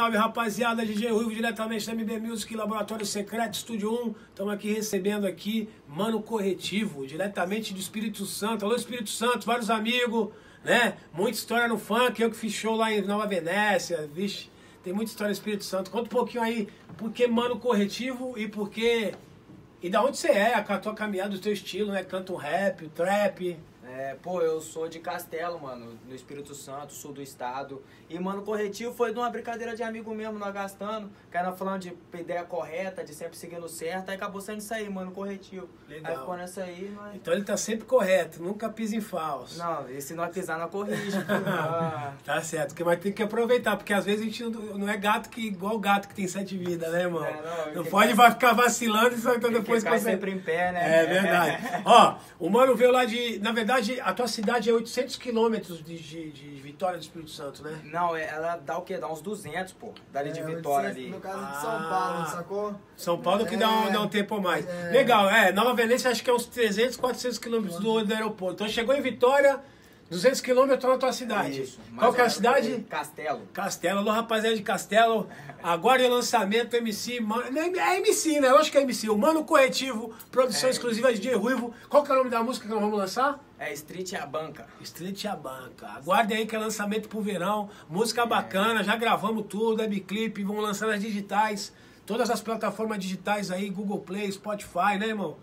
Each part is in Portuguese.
Salve rapaziada, DJ Ruivo diretamente da MB Music, Laboratório Secreto, Estúdio 1. Estamos aqui recebendo aqui Mano Corretivo, diretamente do Espírito Santo. Alô Espírito Santo, vários amigos, né? Muita história no funk, eu que fiz show lá em Nova Venécia, vixe, tem muita história no Espírito Santo. Conta um pouquinho aí, por que Mano Corretivo e por que... E da onde você é, a tua caminhada, do teu estilo, né? Canta um rap, trap... É, pô, eu sou de Castelo, mano, no Espírito Santo, sul do estado. E, mano, o corretivo foi de uma brincadeira de amigo mesmo, nós gastando. Era falando de ideia correta, de sempre seguindo certo. Aí acabou sendo isso aí, mano, corretivo. Legal. Aí ficou nessa aí, nós... Então ele tá sempre correto, nunca pisa em falso. Não, e se nós pisar, nós corrige. Ah. Tá certo, mas tem que aproveitar, porque às vezes a gente não, não é gato que igual gato que tem sete vidas, né, irmão? É, não, não pode ficar vacilando e só então Tem depois que ficar consegue- sempre em pé, né? É verdade. Ó, o mano veio lá de. Na verdade, a tua cidade é 800 quilômetros de, de, de Vitória do Espírito Santo, né? Não, é- ela dá o quê? Dá uns 200, pô. Dali de É, Vitória 800 ali. No caso de Ah. São Paulo, sacou? São Paulo que dá, um, É. dá um tempo a mais. É. Legal, é. Nova Venécia acho que é uns 300, 400 quilômetros do, do aeroporto. Então chegou em Vitória, 200 quilômetros na tua cidade. Isso. Qual que é a menos cidade? Castelo. Castelo, alô rapaziada de Castelo. Agora é o lançamento MC. Mano, é MC, né? Eu acho que é MC. O Mano Corretivo, produção É. exclusiva de DJ Ruivo. Qual que é o nome da música que nós vamos lançar? É Street a banca. Street a Banca. Aguardem aí que é lançamento pro verão. Música bacana, já gravamos tudo, webclip, vamos lançar nas digitais. Todas as plataformas digitais aí, Google Play, Spotify, né, irmão?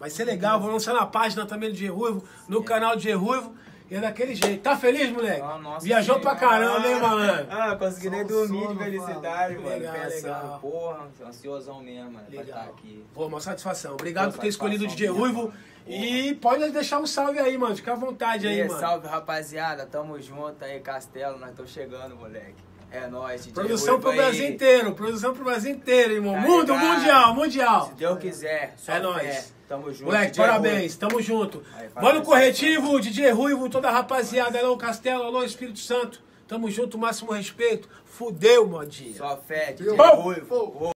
Vai ser legal, vou lançar na página também do G Ruivo, no canal do G Ruivo. E é daquele jeito. Tá feliz, moleque? Ah, nossa, Viajou pra caramba, hein, malandro? Ah, consegui nem dormir sono, de felicidade, mano. Legal, Pensando, legal. porra, ansiosão mesmo, mano, pra estar Legal. aqui. Pô, uma satisfação. Obrigado Pô, por ter escolhido o DJ satisfação Ruivo. E pode deixar um salve aí, mano. Fica à vontade aí, E mano. salve, rapaziada. Tamo junto aí, Castelo. Nós estamos chegando, moleque. É nóis, DJ Produção Ruivo pro aí. Brasil inteiro, produção pro Brasil inteiro, irmão. Tá Mundo, ligado? mundial, mundial. Se Deus quiser, só É nóis. Tamo junto. Moleque, DJ parabéns, tamo junto. Aí, Mano. Corretivo, DJ Ruivo, toda a rapaziada, alô Castelo, alô Espírito Santo. Tamo junto, máximo respeito. Fudeu, modinha. Só fé, DJ Ruivo.